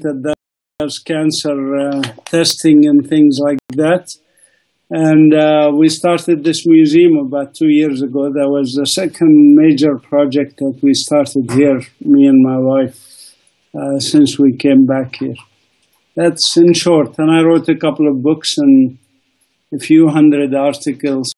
that does cancer uh, testing and things like that. And uh, we started this museum about two years ago. That was the second major project that we started here, me and my wife, uh, since we came back here. That's in short. And I wrote a couple of books and a few hundred articles